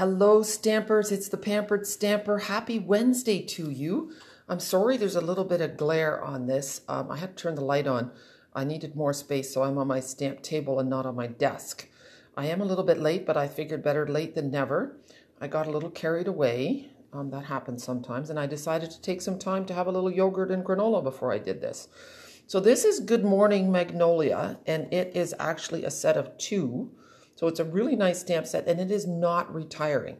Hello, Stampers. It's the Pampered Stamper. Happy Wednesday to you. I'm sorry there's a little bit of glare on this. Um, I had to turn the light on. I needed more space, so I'm on my stamp table and not on my desk. I am a little bit late, but I figured better late than never. I got a little carried away. Um, that happens sometimes. And I decided to take some time to have a little yogurt and granola before I did this. So this is Good Morning Magnolia, and it is actually a set of two. So it's a really nice stamp set, and it is not retiring.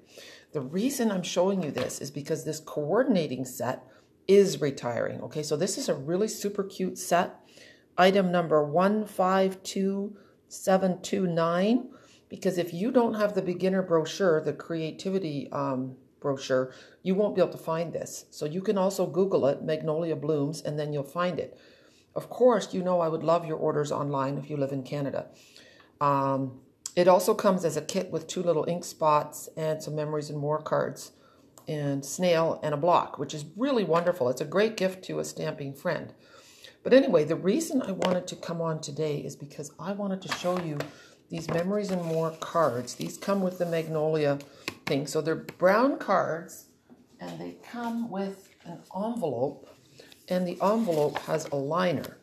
The reason I'm showing you this is because this coordinating set is retiring. Okay, so this is a really super cute set. Item number 152729. Because if you don't have the beginner brochure, the creativity um, brochure, you won't be able to find this. So you can also Google it, Magnolia Blooms, and then you'll find it. Of course, you know I would love your orders online if you live in Canada. Um, it also comes as a kit with two little ink spots and some memories and more cards and snail and a block, which is really wonderful. It's a great gift to a stamping friend. But anyway, the reason I wanted to come on today is because I wanted to show you these memories and more cards. These come with the Magnolia thing. So they're brown cards and they come with an envelope and the envelope has a liner.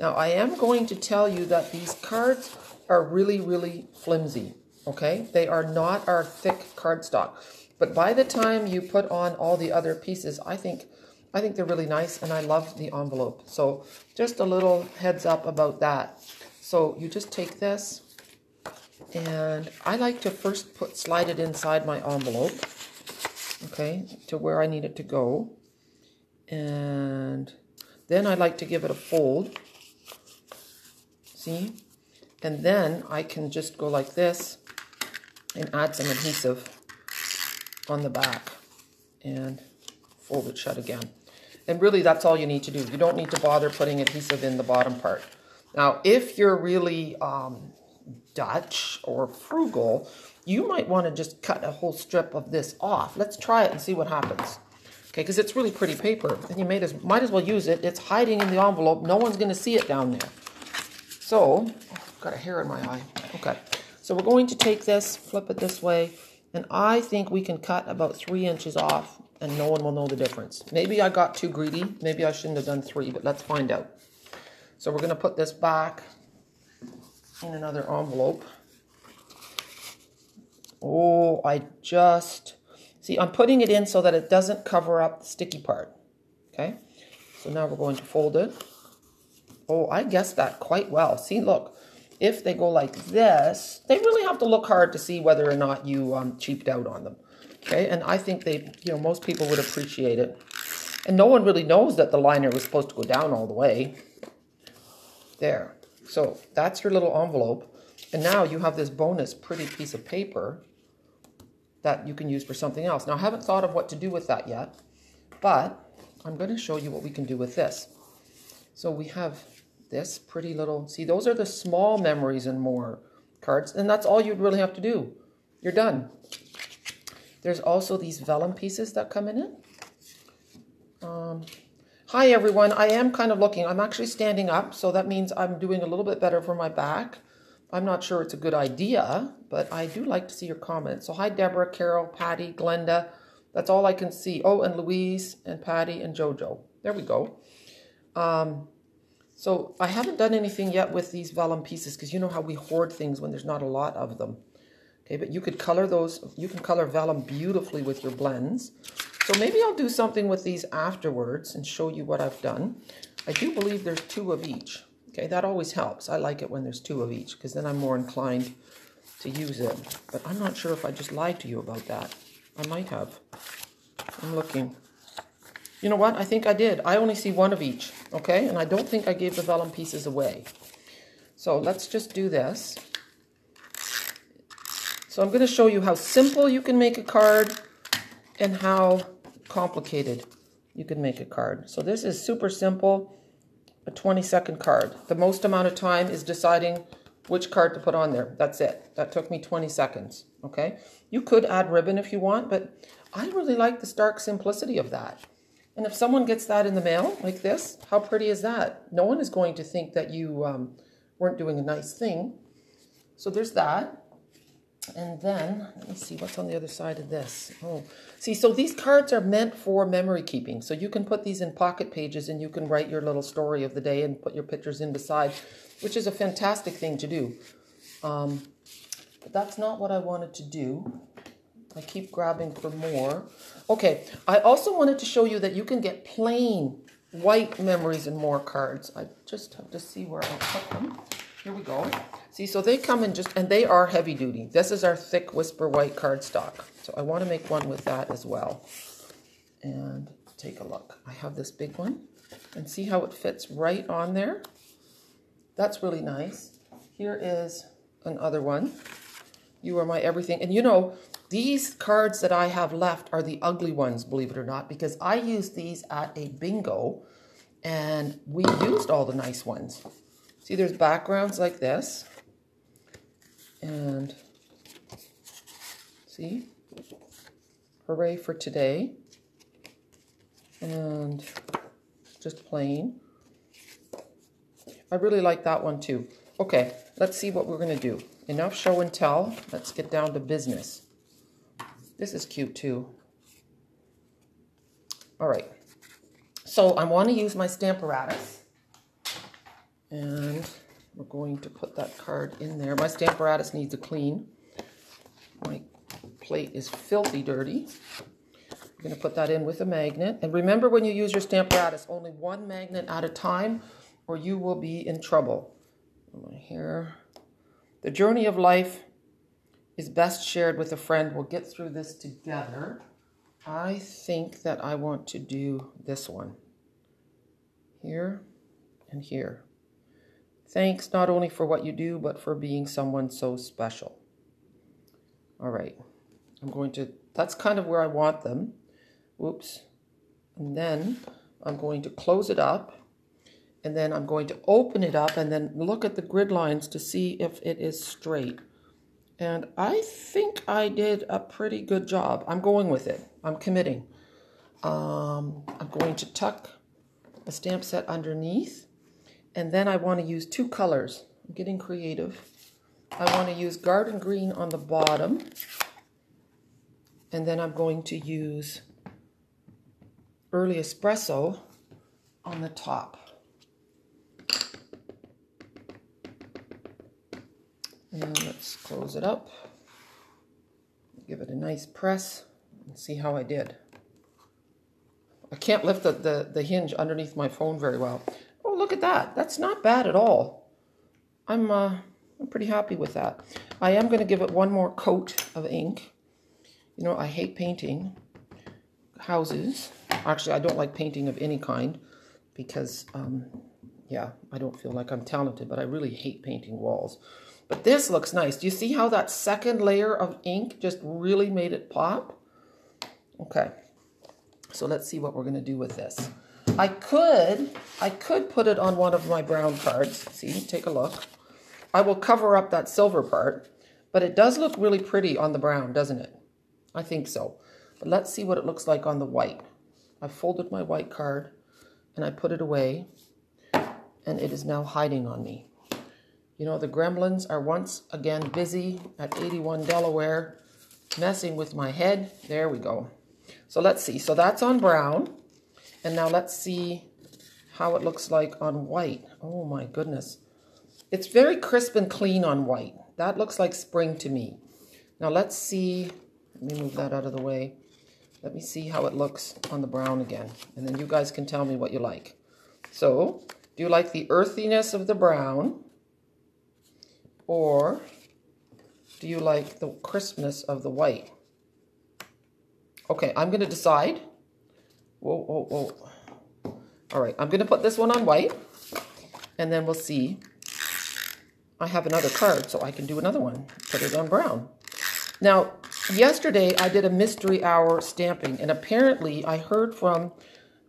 Now, I am going to tell you that these cards are really, really flimsy, okay? They are not our thick cardstock. But by the time you put on all the other pieces, I think I think they're really nice and I love the envelope. So just a little heads up about that. So you just take this and I like to first put slide it inside my envelope, okay, to where I need it to go. And then I like to give it a fold. See? And then I can just go like this and add some adhesive on the back and fold it shut again. And really that's all you need to do. You don't need to bother putting adhesive in the bottom part. Now, if you're really um, Dutch or frugal, you might want to just cut a whole strip of this off. Let's try it and see what happens. Okay, because it's really pretty paper. And you might as, might as well use it. It's hiding in the envelope. No one's going to see it down there. So, got a hair in my eye. Okay, so we're going to take this, flip it this way, and I think we can cut about three inches off and no one will know the difference. Maybe I got too greedy. Maybe I shouldn't have done three, but let's find out. So we're going to put this back in another envelope. Oh, I just See, I'm putting it in so that it doesn't cover up the sticky part. Okay, so now we're going to fold it. Oh, I guessed that quite well. See, look, if they go like this, they really have to look hard to see whether or not you um, cheaped out on them. Okay, and I think they, you know, most people would appreciate it. And no one really knows that the liner was supposed to go down all the way. There. So that's your little envelope. And now you have this bonus pretty piece of paper that you can use for something else. Now, I haven't thought of what to do with that yet, but I'm going to show you what we can do with this. So we have this pretty little, see, those are the small memories and more cards, and that's all you'd really have to do. You're done. There's also these vellum pieces that come in it. Um, hi, everyone. I am kind of looking. I'm actually standing up, so that means I'm doing a little bit better for my back. I'm not sure it's a good idea, but I do like to see your comments. So hi, Deborah, Carol, Patty, Glenda. That's all I can see. Oh, and Louise and Patty and Jojo. There we go. Um, so I haven't done anything yet with these vellum pieces because you know how we hoard things when there's not a lot of them. Okay, but you could color those, you can color vellum beautifully with your blends. So maybe I'll do something with these afterwards and show you what I've done. I do believe there's two of each. Okay, that always helps. I like it when there's two of each because then I'm more inclined to use it. But I'm not sure if I just lied to you about that. I might have. I'm looking. You know what? I think I did. I only see one of each, okay? And I don't think I gave the vellum pieces away. So let's just do this. So I'm going to show you how simple you can make a card and how complicated you can make a card. So this is super simple a 20 second card. The most amount of time is deciding which card to put on there. That's it. That took me 20 seconds. Okay. You could add ribbon if you want, but I really like the stark simplicity of that. And if someone gets that in the mail like this, how pretty is that? No one is going to think that you um, weren't doing a nice thing. So there's that. And then, let me see what's on the other side of this. Oh, see, so these cards are meant for memory keeping. So you can put these in pocket pages and you can write your little story of the day and put your pictures in beside, which is a fantastic thing to do. Um, but that's not what I wanted to do. I keep grabbing for more. Okay, I also wanted to show you that you can get plain white memories and more cards. I just have to see where I'll put them. Here we go. See, so they come in just, and they are heavy duty. This is our thick Whisper White cardstock. So I want to make one with that as well. And take a look. I have this big one. And see how it fits right on there? That's really nice. Here is another one. You are my everything. And you know, these cards that I have left are the ugly ones, believe it or not, because I used these at a bingo and we used all the nice ones. See, there's backgrounds like this. And see, hooray for today. And just plain. I really like that one too. Okay, let's see what we're going to do. Enough show and tell. Let's get down to business. This is cute too. All right. So I want to use my Stamparatus. And we're going to put that card in there. My Stamparatus needs a clean. My plate is filthy dirty. I'm going to put that in with a magnet. And remember when you use your Stamparatus, only one magnet at a time or you will be in trouble. Here. The journey of life is best shared with a friend. We'll get through this together. I think that I want to do this one. Here and here. Thanks not only for what you do, but for being someone so special. All right. I'm going to, that's kind of where I want them. Whoops. And then I'm going to close it up. And then I'm going to open it up and then look at the grid lines to see if it is straight. And I think I did a pretty good job. I'm going with it. I'm committing. Um, I'm going to tuck a stamp set underneath. And then I want to use two colors. I'm getting creative. I want to use garden green on the bottom. And then I'm going to use early espresso on the top. And let's close it up. Give it a nice press and see how I did. I can't lift the, the, the hinge underneath my phone very well. Oh, look at that. That's not bad at all. I'm, uh, I'm pretty happy with that. I am going to give it one more coat of ink. You know, I hate painting houses. Actually, I don't like painting of any kind because, um, yeah, I don't feel like I'm talented, but I really hate painting walls. But this looks nice. Do you see how that second layer of ink just really made it pop? Okay, so let's see what we're going to do with this. I could, I could put it on one of my brown cards. See, take a look. I will cover up that silver part, but it does look really pretty on the brown, doesn't it? I think so. But let's see what it looks like on the white. I folded my white card and I put it away and it is now hiding on me. You know, the gremlins are once again busy at 81 Delaware, messing with my head. There we go. So let's see. So that's on brown. And now let's see how it looks like on white. Oh my goodness. It's very crisp and clean on white. That looks like spring to me. Now let's see. Let me move that out of the way. Let me see how it looks on the brown again. And then you guys can tell me what you like. So, do you like the earthiness of the brown? Or do you like the crispness of the white? Okay, I'm going to decide. Whoa, whoa, whoa. All right, I'm going to put this one on white. And then we'll see. I have another card, so I can do another one. Put it on brown. Now, yesterday I did a mystery hour stamping. And apparently I heard from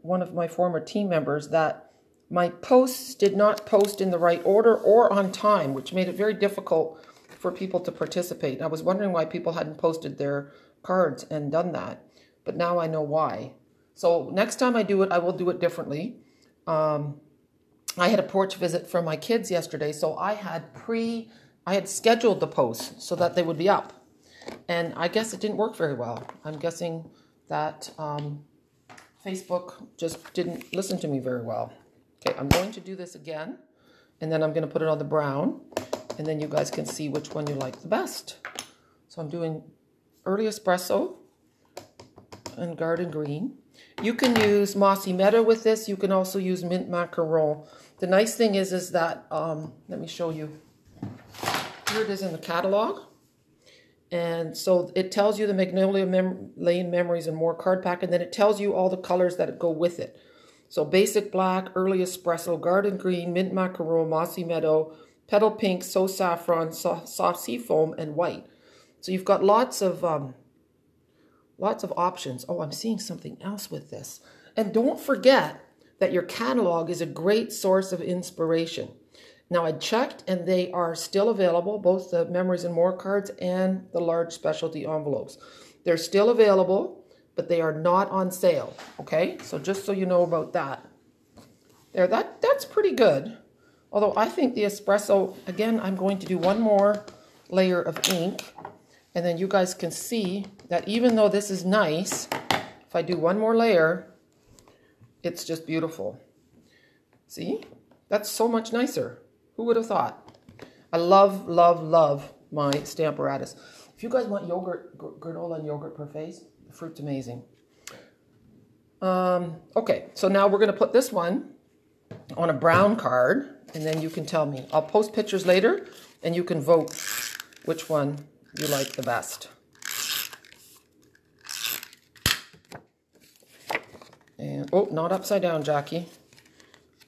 one of my former team members that my posts did not post in the right order or on time, which made it very difficult for people to participate. I was wondering why people hadn't posted their cards and done that, but now I know why. So next time I do it, I will do it differently. Um, I had a porch visit from my kids yesterday, so I had pre, I had scheduled the posts so that they would be up. And I guess it didn't work very well. I'm guessing that um, Facebook just didn't listen to me very well. Okay, I'm going to do this again. And then I'm going to put it on the brown. And then you guys can see which one you like the best. So I'm doing early espresso and garden green. You can use mossy meadow with this. You can also use mint macaron. The nice thing is, is that, um, let me show you. Here it is in the catalog. And so it tells you the Magnolia Mem Lane Memories and More card pack, and then it tells you all the colors that go with it. So basic black, early espresso, garden green, mint macaron, mossy meadow, petal pink, so saffron, soft, soft sea foam, and white. So you've got lots of um, lots of options. Oh, I'm seeing something else with this. And don't forget that your catalog is a great source of inspiration. Now I checked and they are still available, both the Memories and More cards and the large specialty envelopes. They're still available, but they are not on sale, okay? So just so you know about that. There, that, that's pretty good. Although I think the espresso, again, I'm going to do one more layer of ink. And then you guys can see that even though this is nice, if I do one more layer, it's just beautiful. See? That's so much nicer. Who would have thought? I love, love, love my Stamparatus. If you guys want yogurt, granola and yogurt parfaits, fruit's amazing. Um, okay, so now we're going to put this one on a brown card, and then you can tell me. I'll post pictures later, and you can vote which one you like the best. And, oh, not upside down, Jackie.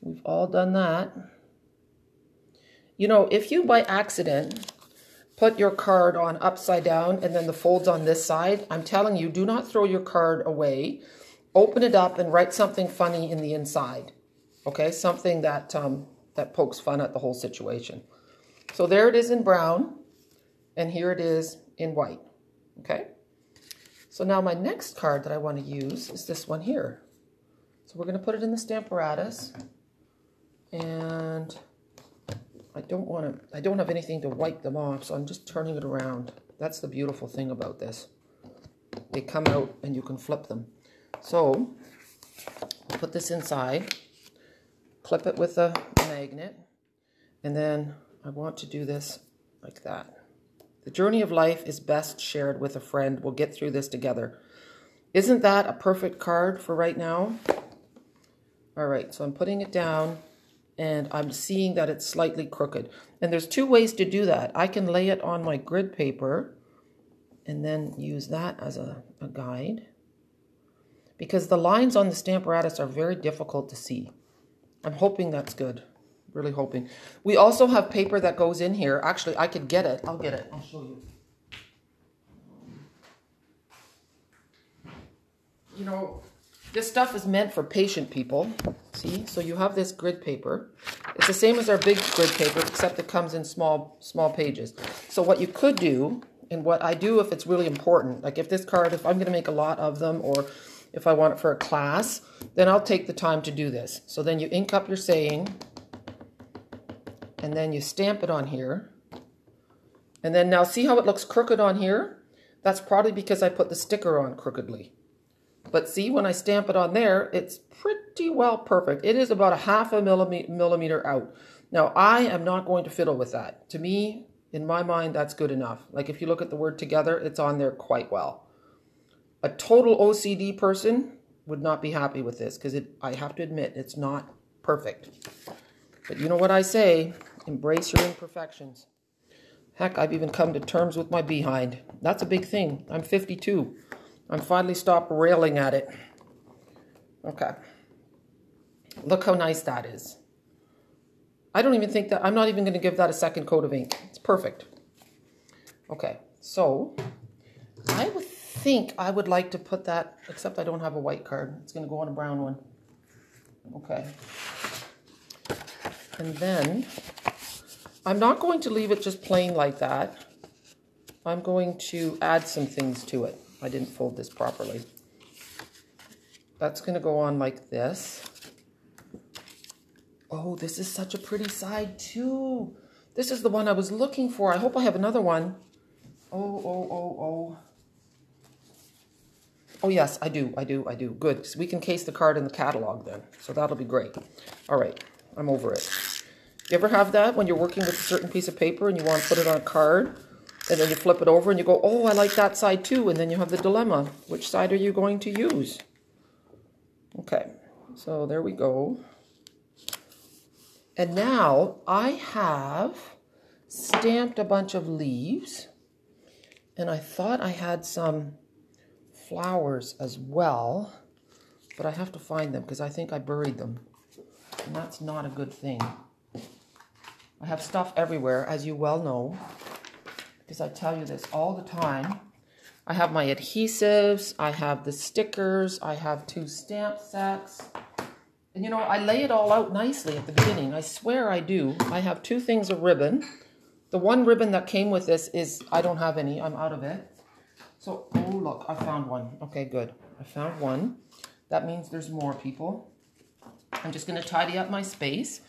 We've all done that. You know, if you by accident put your card on upside down and then the folds on this side, I'm telling you, do not throw your card away. Open it up and write something funny in the inside. Okay, something that, um, that pokes fun at the whole situation. So there it is in brown, and here it is in white. Okay, so now my next card that I want to use is this one here. So we're going to put it in the Stamparatus, and I don't want to, I don't have anything to wipe them off, so I'm just turning it around. That's the beautiful thing about this. They come out and you can flip them. So, put this inside, clip it with a magnet, and then I want to do this like that. The journey of life is best shared with a friend. We'll get through this together. Isn't that a perfect card for right now? All right, so I'm putting it down and I'm seeing that it's slightly crooked. And there's two ways to do that. I can lay it on my grid paper and then use that as a, a guide because the lines on the Stamparatus are very difficult to see. I'm hoping that's good. Really hoping. We also have paper that goes in here. Actually, I could get it. I'll get it. I'll show you. You know, this stuff is meant for patient people. See, so you have this grid paper. It's the same as our big grid paper, except it comes in small, small pages. So what you could do, and what I do if it's really important, like if this card, if I'm going to make a lot of them, or if I want it for a class, then I'll take the time to do this. So then you ink up your saying, and then you stamp it on here. And then now see how it looks crooked on here? That's probably because I put the sticker on crookedly. But see, when I stamp it on there, it's pretty well perfect. It is about a half a millimeter out. Now, I am not going to fiddle with that. To me, in my mind, that's good enough. Like if you look at the word together, it's on there quite well. A total OCD person would not be happy with this because I have to admit, it's not perfect. But you know what I say, embrace your imperfections. Heck, I've even come to terms with my behind. That's a big thing. I'm 52. I'm finally stopped railing at it. Okay. Look how nice that is. I don't even think that, I'm not even going to give that a second coat of ink. It's perfect. Okay, so I would think I would like to put that, except I don't have a white card. It's going to go on a brown one. Okay. And then I'm not going to leave it just plain like that. I'm going to add some things to it. I didn't fold this properly. That's going to go on like this. Oh, this is such a pretty side too. This is the one I was looking for. I hope I have another one. Oh, oh, oh, oh. Oh, yes, I do, I do, I do. Good. So we can case the card in the catalog then. So that'll be great. All right, I'm over it. You ever have that when you're working with a certain piece of paper and you want to put it on a card? And then you flip it over and you go, oh, I like that side too. And then you have the dilemma. Which side are you going to use? Okay, so there we go. And now I have stamped a bunch of leaves. And I thought I had some flowers as well. But I have to find them because I think I buried them. And that's not a good thing. I have stuff everywhere, as you well know because I tell you this all the time. I have my adhesives, I have the stickers, I have two stamp sets. And you know, I lay it all out nicely at the beginning. I swear I do. I have two things of ribbon. The one ribbon that came with this is, I don't have any, I'm out of it. So, oh look, I found one. Okay, good. I found one. That means there's more people. I'm just gonna tidy up my space.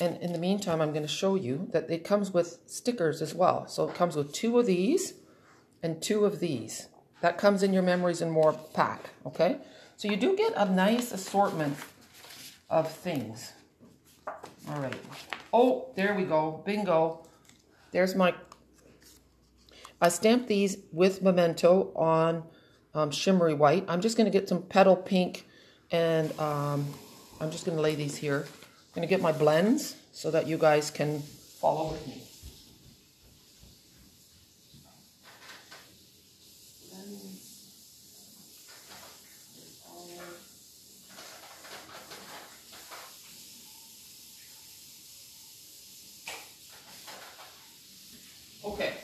And in the meantime, I'm going to show you that it comes with stickers as well. So it comes with two of these and two of these. That comes in your Memories and More pack, okay? So you do get a nice assortment of things. All right. Oh, there we go. Bingo. There's my... I stamped these with Memento on um, shimmery white. I'm just going to get some petal pink and um, I'm just going to lay these here. I'm going to get my blends so that you guys can follow with me. Okay.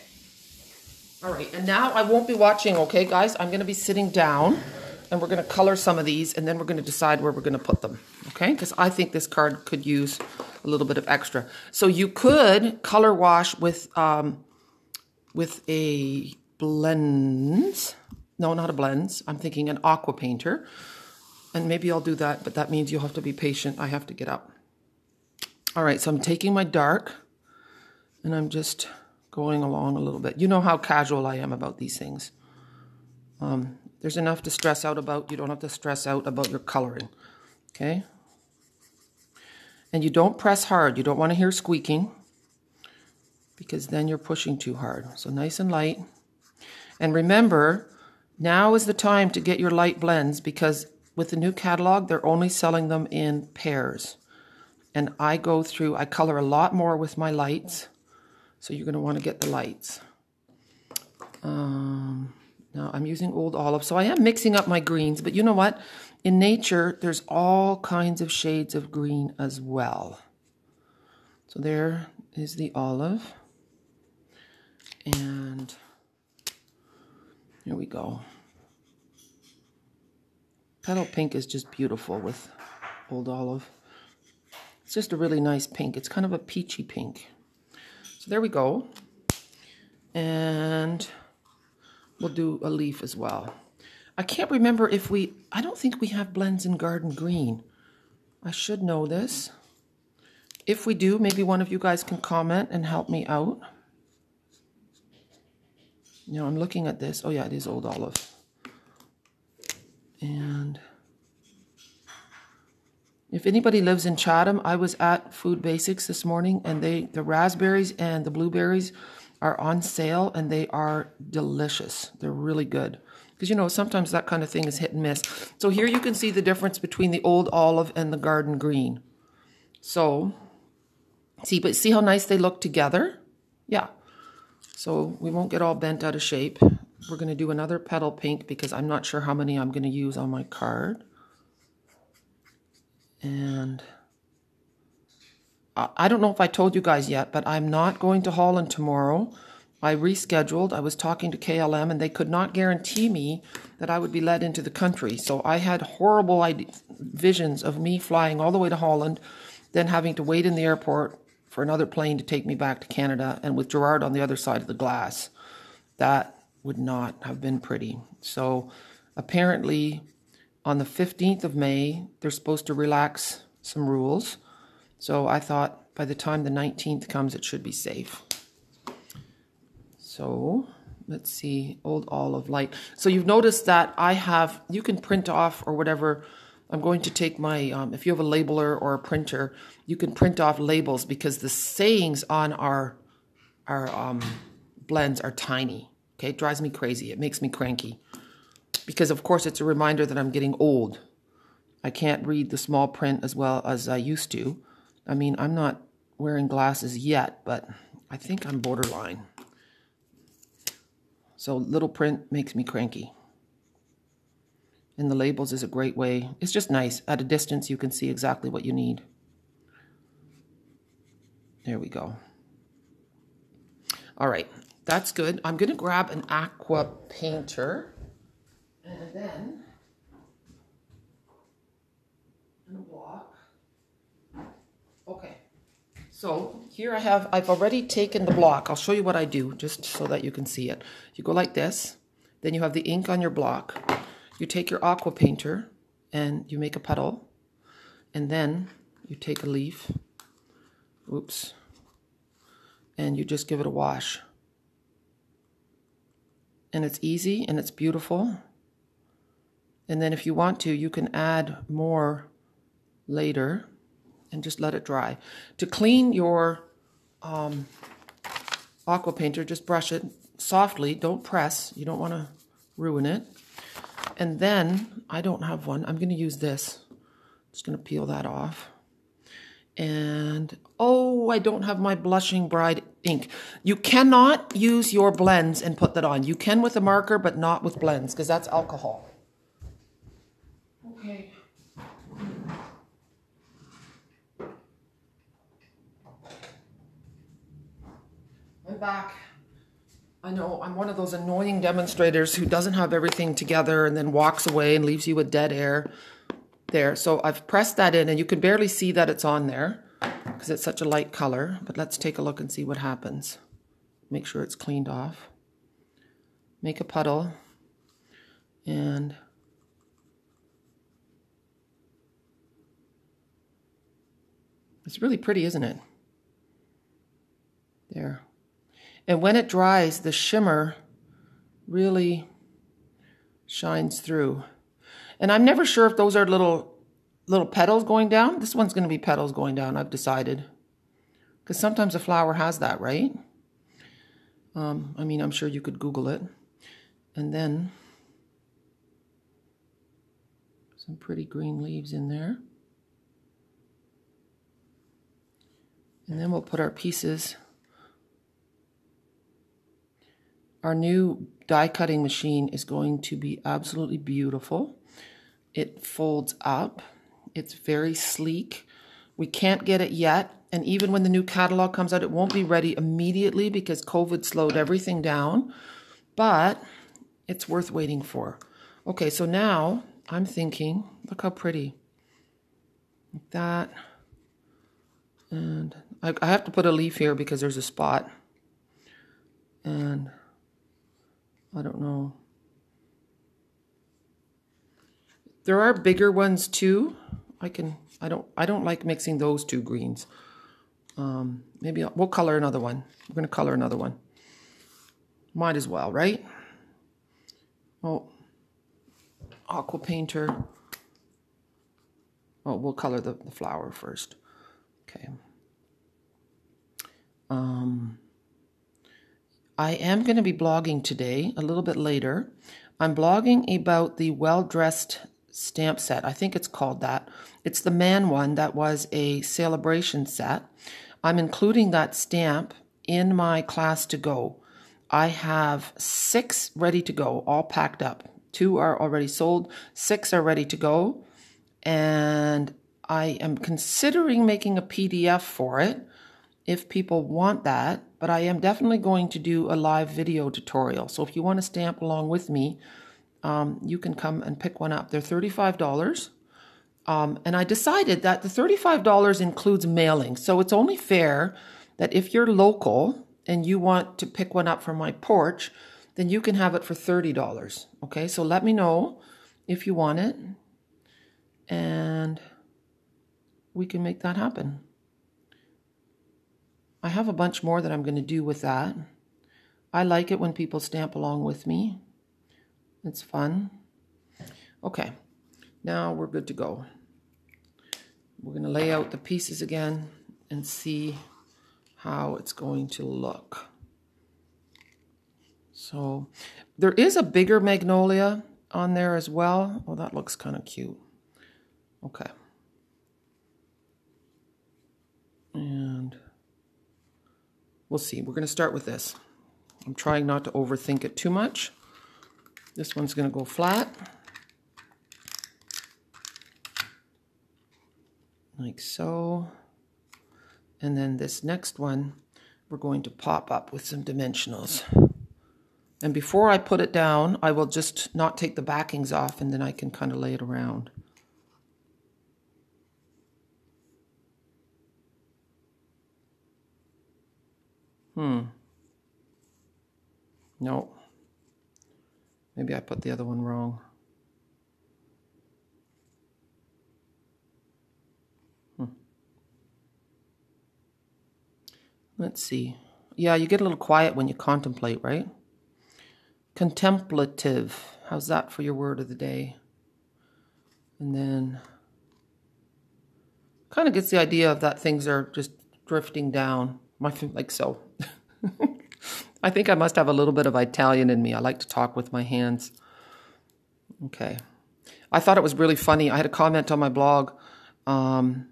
All right, and now I won't be watching, okay, guys? I'm going to be sitting down and we're going to color some of these and then we're going to decide where we're going to put them, okay? Because I think this card could use a little bit of extra. So you could color wash with um, with a blends. No, not a blends. I'm thinking an aqua painter. And maybe I'll do that, but that means you'll have to be patient. I have to get up. All right, so I'm taking my dark and I'm just going along a little bit. You know how casual I am about these things. Um, there's enough to stress out about. You don't have to stress out about your coloring. Okay? And you don't press hard. You don't want to hear squeaking because then you're pushing too hard. So nice and light. And remember, now is the time to get your light blends because with the new catalog, they're only selling them in pairs. And I go through, I color a lot more with my lights. So you're going to want to get the lights. Um, now I'm using old olive, so I am mixing up my greens, but you know what? In nature, there's all kinds of shades of green as well. So there is the olive. And here we go. Petal pink is just beautiful with old olive. It's just a really nice pink. It's kind of a peachy pink. So there we go. And we'll do a leaf as well. I can't remember if we, I don't think we have blends in garden green. I should know this. If we do, maybe one of you guys can comment and help me out. You know, I'm looking at this. Oh yeah, it is Old Olive. And if anybody lives in Chatham, I was at Food Basics this morning and they the raspberries and the blueberries are on sale and they are delicious. They're really good. Because you know, sometimes that kind of thing is hit and miss. So here you can see the difference between the old olive and the garden green. So, see, but see how nice they look together? Yeah. So we won't get all bent out of shape. We're going to do another petal pink because I'm not sure how many I'm going to use on my card. And I don't know if I told you guys yet, but I'm not going to Holland tomorrow. I rescheduled. I was talking to KLM and they could not guarantee me that I would be let into the country. So I had horrible visions of me flying all the way to Holland, then having to wait in the airport for another plane to take me back to Canada and with Gerard on the other side of the glass. That would not have been pretty. So apparently on the 15th of May, they're supposed to relax some rules. So I thought by the time the 19th comes, it should be safe. So let's see, Old Olive Light. So you've noticed that I have, you can print off or whatever. I'm going to take my, um, if you have a labeler or a printer, you can print off labels because the sayings on our, our um, blends are tiny. Okay, it drives me crazy. It makes me cranky. Because of course it's a reminder that I'm getting old. I can't read the small print as well as I used to. I mean, I'm not wearing glasses yet, but I think I'm borderline. So little print makes me cranky. And the labels is a great way. It's just nice. At a distance, you can see exactly what you need. There we go. All right, that's good. I'm going to grab an aqua painter. And then a block. Okay. So here I have, I've already taken the block. I'll show you what I do just so that you can see it. You go like this, then you have the ink on your block. You take your aqua painter and you make a puddle. And then you take a leaf, oops, and you just give it a wash. And it's easy and it's beautiful. And then if you want to, you can add more later and just let it dry. To clean your um, aqua painter, just brush it softly. Don't press. You don't want to ruin it. And then, I don't have one. I'm going to use this. Just going to peel that off. And, oh, I don't have my Blushing Bride ink. You cannot use your blends and put that on. You can with a marker, but not with blends, because that's alcohol. Okay. Back. I know I'm one of those annoying demonstrators who doesn't have everything together and then walks away and leaves you with dead air there. So I've pressed that in and you can barely see that it's on there because it's such a light color. But let's take a look and see what happens. Make sure it's cleaned off. Make a puddle and it's really pretty, isn't it? There. And when it dries, the shimmer really shines through. And I'm never sure if those are little little petals going down. This one's going to be petals going down, I've decided. Because sometimes a flower has that, right? Um, I mean, I'm sure you could Google it. And then some pretty green leaves in there. And then we'll put our pieces Our new die cutting machine is going to be absolutely beautiful. It folds up. It's very sleek. We can't get it yet. And even when the new catalog comes out, it won't be ready immediately because COVID slowed everything down. But it's worth waiting for. Okay, so now I'm thinking, look how pretty. Like that. And I, I have to put a leaf here because there's a spot. And I don't know. There are bigger ones too. I can, I don't, I don't like mixing those two greens. Um, maybe I'll, we'll color another one. We're going to color another one. Might as well, right? Oh, aqua painter. Oh, we'll color the, the flower first. Okay. Um, I am going to be blogging today, a little bit later. I'm blogging about the well dressed stamp set. I think it's called that. It's the man one that was a celebration set. I'm including that stamp in my class to go. I have six ready to go, all packed up. Two are already sold, six are ready to go. And I am considering making a PDF for it if people want that, but I am definitely going to do a live video tutorial. So if you want to stamp along with me, um, you can come and pick one up. They're $35. Um, and I decided that the $35 includes mailing. So it's only fair that if you're local and you want to pick one up from my porch, then you can have it for $30. Okay, so let me know if you want it. And we can make that happen. I have a bunch more that I'm going to do with that. I like it when people stamp along with me. It's fun. Okay, now we're good to go. We're going to lay out the pieces again and see how it's going to look. So there is a bigger magnolia on there as well. Oh, that looks kind of cute. Okay. And we'll see. We're going to start with this. I'm trying not to overthink it too much. This one's going to go flat. Like so. And then this next one, we're going to pop up with some dimensionals. And before I put it down, I will just not take the backings off and then I can kind of lay it around. Hmm. No. Maybe I put the other one wrong. Hmm. Let's see. Yeah, you get a little quiet when you contemplate, right? Contemplative. How's that for your word of the day? And then kind of gets the idea of that things are just drifting down. My like so. I think I must have a little bit of Italian in me. I like to talk with my hands. Okay. I thought it was really funny. I had a comment on my blog um,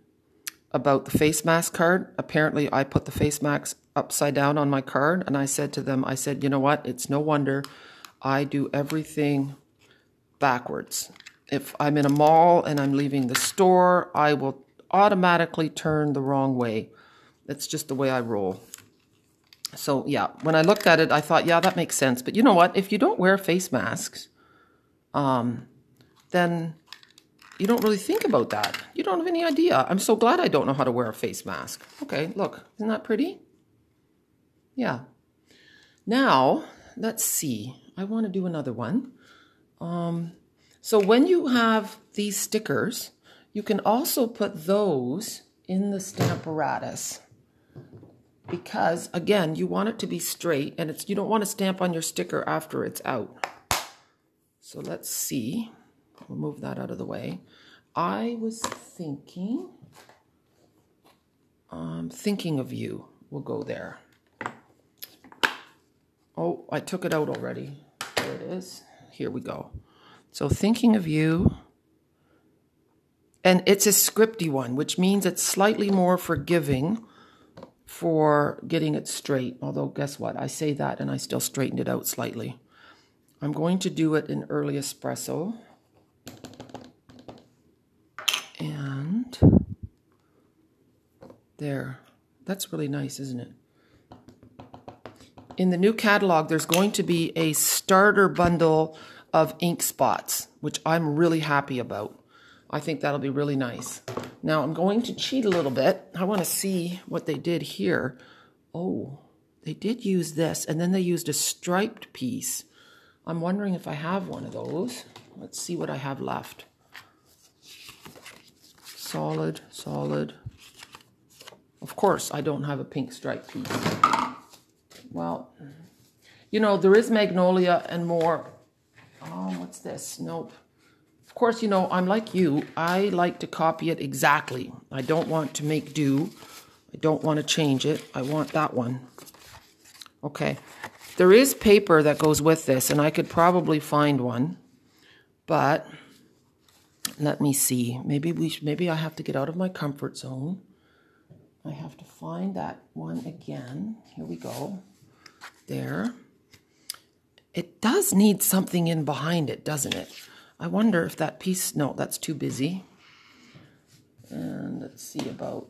about the face mask card. Apparently, I put the face mask upside down on my card, and I said to them, I said, you know what? It's no wonder I do everything backwards. If I'm in a mall and I'm leaving the store, I will automatically turn the wrong way. That's just the way I roll. So, yeah, when I looked at it, I thought, yeah, that makes sense. But you know what? If you don't wear face masks, um, then you don't really think about that. You don't have any idea. I'm so glad I don't know how to wear a face mask. Okay, look, isn't that pretty? Yeah. Now, let's see. I want to do another one. Um, so when you have these stickers, you can also put those in the Stamparatus because again, you want it to be straight and it's you don't want to stamp on your sticker after it's out. So let's see. We'll move that out of the way. I was thinking, um, thinking of you. We'll go there. Oh, I took it out already. There it is. Here we go. So thinking of you. And it's a scripty one, which means it's slightly more forgiving for getting it straight. Although, guess what? I say that and I still straightened it out slightly. I'm going to do it in early espresso. And there. That's really nice, isn't it? In the new catalog, there's going to be a starter bundle of ink spots, which I'm really happy about. I think that'll be really nice. Now I'm going to cheat a little bit. I want to see what they did here. Oh, they did use this, and then they used a striped piece. I'm wondering if I have one of those. Let's see what I have left. Solid, solid. Of course, I don't have a pink stripe piece. Well, you know, there is magnolia and more. Oh, what's this? Nope. Of course, you know, I'm like you. I like to copy it exactly. I don't want to make do. I don't want to change it. I want that one. Okay. There is paper that goes with this, and I could probably find one. But let me see. Maybe we maybe I have to get out of my comfort zone. I have to find that one again. Here we go. There. It does need something in behind it, doesn't it? I wonder if that piece, no, that's too busy. And let's see about,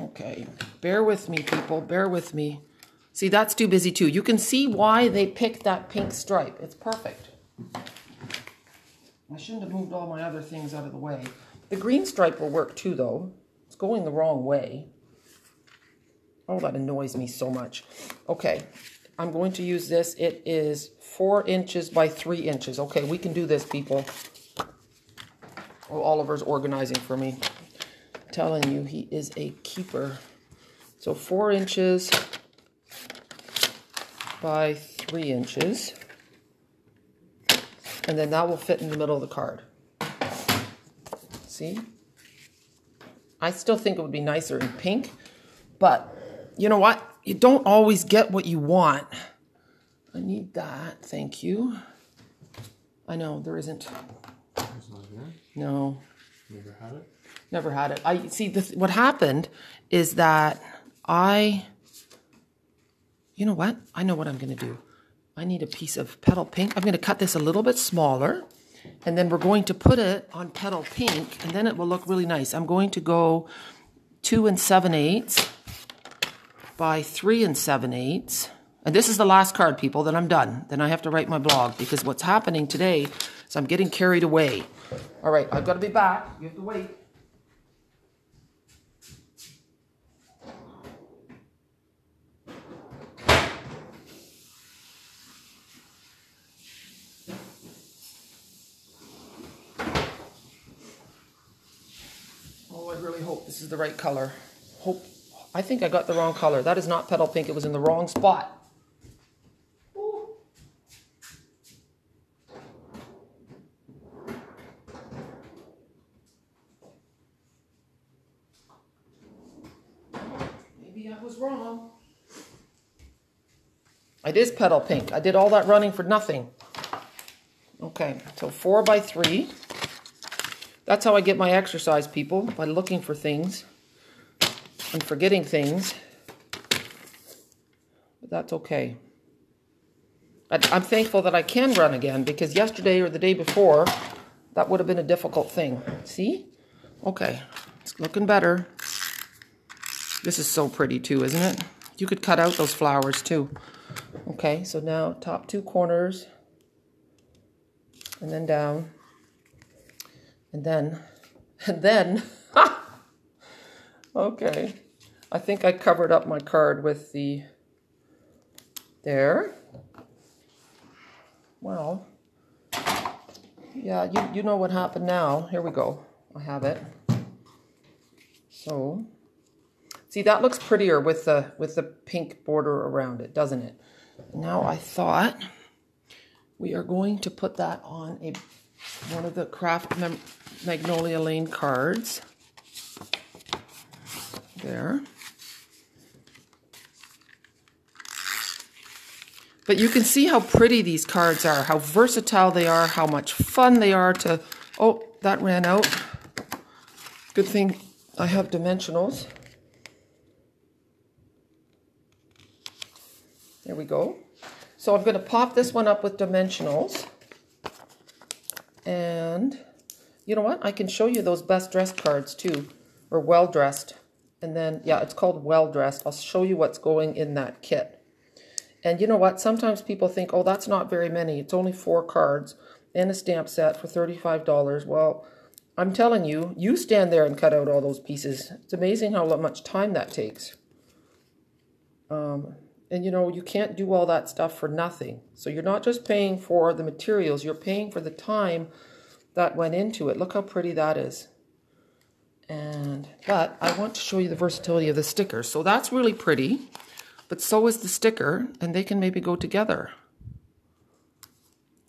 okay, bear with me, people, bear with me. See, that's too busy too. You can see why they picked that pink stripe. It's perfect. I shouldn't have moved all my other things out of the way. The green stripe will work too, though. It's going the wrong way. Oh, that annoys me so much. Okay, I'm going to use this. It is four inches by three inches. Okay, we can do this, people. Oh, Oliver's organizing for me. I'm telling you, he is a keeper. So four inches by three inches. And then that will fit in the middle of the card. See? I still think it would be nicer in pink, but you know what? You don't always get what you want. I need that, thank you. I know, there isn't. It's not here. No, Never had it. never had it. I see. The, what happened is that I. You know what? I know what I'm going to do. I need a piece of petal pink. I'm going to cut this a little bit smaller, and then we're going to put it on petal pink, and then it will look really nice. I'm going to go two and seven eighths by three and seven eighths. And this is the last card, people. Then I'm done. Then I have to write my blog because what's happening today is I'm getting carried away. All right, I've got to be back. You have to wait. Oh, I really hope this is the right color. Hope. I think I got the wrong color. That is not petal pink. It was in the wrong spot. Maybe I was wrong. It is petal pink. I did all that running for nothing. Okay, so four by three. That's how I get my exercise, people, by looking for things and forgetting things. But that's okay. I'm thankful that I can run again because yesterday or the day before, that would have been a difficult thing. See? Okay, it's looking better. This is so pretty too, isn't it? You could cut out those flowers too. Okay, so now top two corners and then down. And then, and then, okay. I think I covered up my card with the, there. Well, yeah, you, you know what happened now. Here we go. I have it. So, see that looks prettier with the, with the pink border around it, doesn't it? Now I thought we are going to put that on a one of the craft magnolia lane cards there but you can see how pretty these cards are how versatile they are how much fun they are to oh that ran out good thing i have dimensionals there we go so i'm going to pop this one up with dimensionals and you know what? I can show you those best dressed cards too, or well dressed. And then, yeah, it's called well dressed. I'll show you what's going in that kit. And you know what? Sometimes people think, oh, that's not very many. It's only four cards and a stamp set for $35. Well, I'm telling you, you stand there and cut out all those pieces. It's amazing how much time that takes. Um, and you know, you can't do all that stuff for nothing. So you're not just paying for the materials, you're paying for the time that went into it. Look how pretty that is. And but I want to show you the versatility of the sticker. So that's really pretty, but so is the sticker, and they can maybe go together.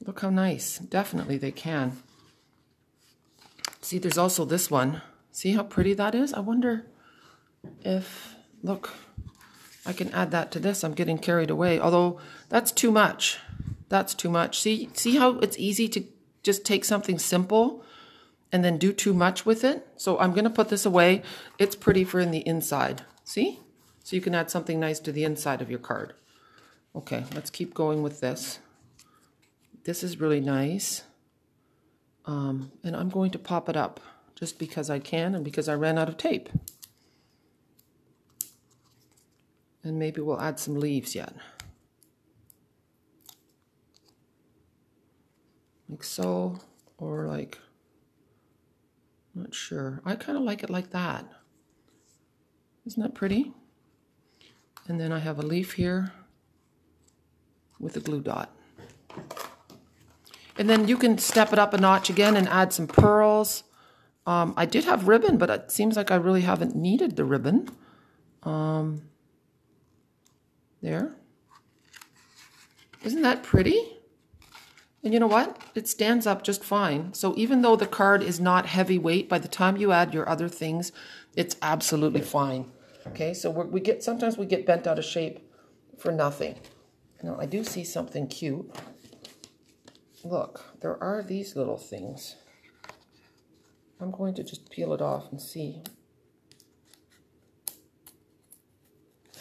Look how nice. Definitely they can. See, there's also this one. See how pretty that is? I wonder if, look, I can add that to this. I'm getting carried away. Although that's too much. That's too much. See, see how it's easy to just take something simple and then do too much with it. So I'm going to put this away. It's pretty for in the inside. See? So you can add something nice to the inside of your card. Okay, let's keep going with this. This is really nice. Um, and I'm going to pop it up just because I can and because I ran out of tape. And maybe we'll add some leaves yet. Like so, or like, not sure. I kind of like it like that. Isn't that pretty? And then I have a leaf here with a glue dot. And then you can step it up a notch again and add some pearls. Um, I did have ribbon, but it seems like I really haven't needed the ribbon. Um, there. Isn't that pretty? And you know what? It stands up just fine. So even though the card is not heavyweight, by the time you add your other things, it's absolutely fine. Okay, so we get sometimes we get bent out of shape for nothing. Now I do see something cute. Look, there are these little things. I'm going to just peel it off and see.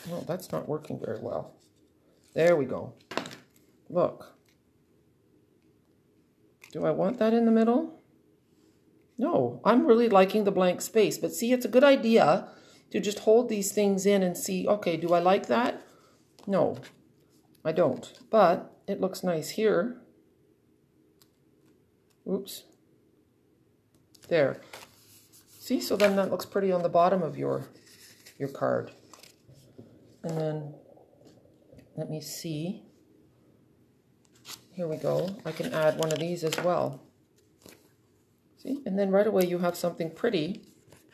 No, that's not working very well. There we go. Look. Do I want that in the middle? No, I'm really liking the blank space. But see, it's a good idea to just hold these things in and see, okay, do I like that? No, I don't. But it looks nice here. Oops. There. See, so then that looks pretty on the bottom of your, your card. And then, let me see. Here we go. I can add one of these as well. See? And then right away you have something pretty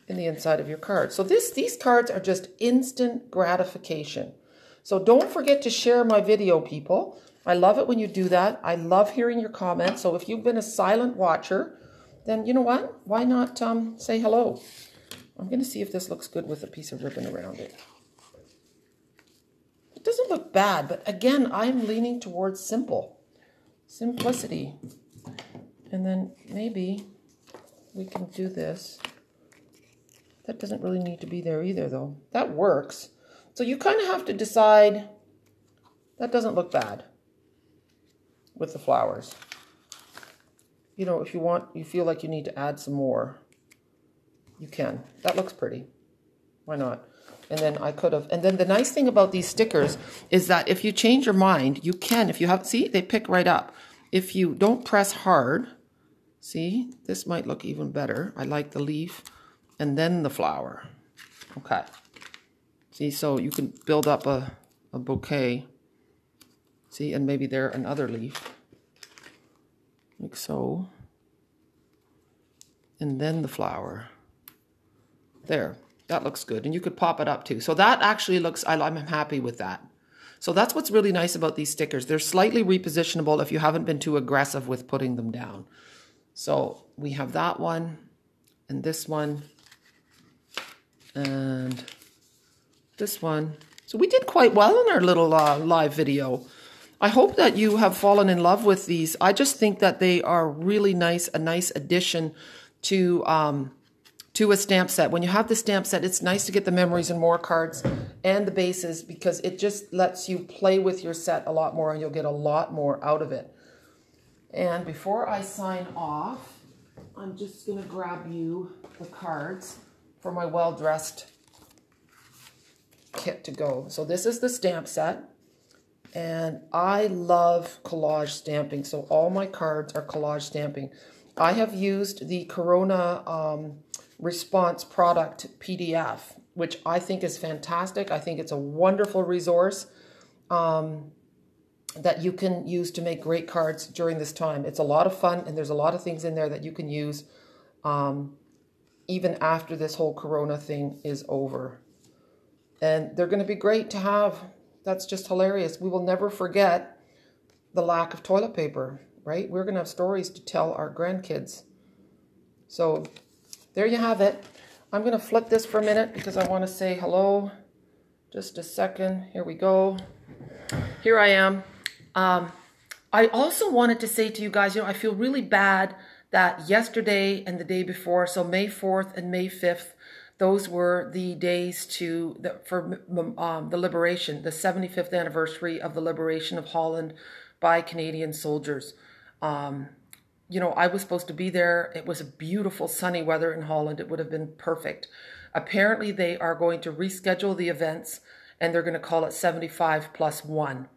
in the inside of your card. So this these cards are just instant gratification. So don't forget to share my video, people. I love it when you do that. I love hearing your comments. So if you've been a silent watcher, then you know what? Why not um, say hello? I'm going to see if this looks good with a piece of ribbon around it. It doesn't look bad, but again, I'm leaning towards simple. Simplicity. And then maybe we can do this. That doesn't really need to be there either, though. That works. So you kind of have to decide, that doesn't look bad with the flowers. You know, if you want, you feel like you need to add some more, you can. That looks pretty. Why not? And then I could have, and then the nice thing about these stickers is that if you change your mind, you can, if you have, see, they pick right up. If you don't press hard, see, this might look even better. I like the leaf and then the flower. Okay. See, so you can build up a, a bouquet. See, and maybe there another leaf. Like so. And then the flower. There, that looks good. And you could pop it up too. So that actually looks, I, I'm happy with that. So that's what's really nice about these stickers. They're slightly repositionable if you haven't been too aggressive with putting them down. So we have that one and this one and this one. So we did quite well in our little uh, live video. I hope that you have fallen in love with these. I just think that they are really nice, a nice addition to um, to a stamp set. When you have the stamp set, it's nice to get the memories and more cards and the bases because it just lets you play with your set a lot more and you'll get a lot more out of it. And before I sign off, I'm just going to grab you the cards for my well-dressed kit to go. So this is the stamp set. And I love collage stamping. So all my cards are collage stamping. I have used the Corona um, Response product PDF, which I think is fantastic. I think it's a wonderful resource um, that you can use to make great cards during this time. It's a lot of fun, and there's a lot of things in there that you can use um, even after this whole corona thing is over. And they're going to be great to have. That's just hilarious. We will never forget the lack of toilet paper, right? We're going to have stories to tell our grandkids. So there you have it. I'm going to flip this for a minute because I want to say hello. Just a second. Here we go. Here I am. Um, I also wanted to say to you guys, you know, I feel really bad that yesterday and the day before, so May 4th and May 5th, those were the days to the, for um, the liberation, the 75th anniversary of the liberation of Holland by Canadian soldiers. Um, you know, I was supposed to be there. It was a beautiful sunny weather in Holland. It would have been perfect. Apparently, they are going to reschedule the events and they're going to call it 75 plus one.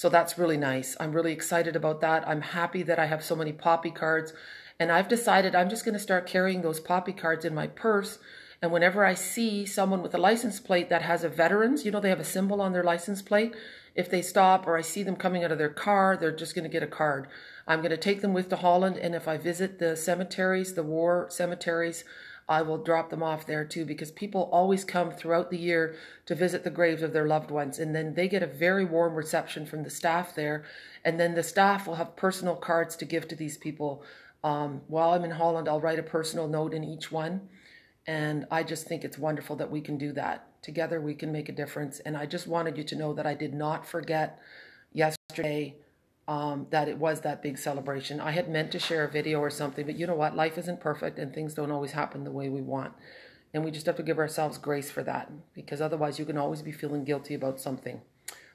So that's really nice. I'm really excited about that. I'm happy that I have so many poppy cards and I've decided I'm just going to start carrying those poppy cards in my purse. And whenever I see someone with a license plate that has a veterans, you know, they have a symbol on their license plate. If they stop or I see them coming out of their car, they're just going to get a card. I'm going to take them with to Holland. And if I visit the cemeteries, the war cemeteries, I will drop them off there too because people always come throughout the year to visit the graves of their loved ones and then they get a very warm reception from the staff there and then the staff will have personal cards to give to these people. Um, while I'm in Holland, I'll write a personal note in each one. And I just think it's wonderful that we can do that. Together we can make a difference. And I just wanted you to know that I did not forget yesterday um, that it was that big celebration. I had meant to share a video or something, but you know what? Life isn't perfect and things don't always happen the way we want. And we just have to give ourselves grace for that because otherwise you can always be feeling guilty about something.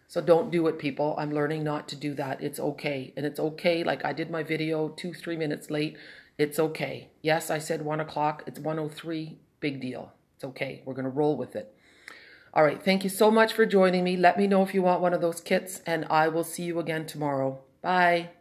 So don't do it, people. I'm learning not to do that. It's okay. And it's okay. Like I did my video two, three minutes late. It's okay. Yes, I said one o'clock. It's 103. Big deal. It's okay. We're going to roll with it. All right. Thank you so much for joining me. Let me know if you want one of those kits, and I will see you again tomorrow. Bye.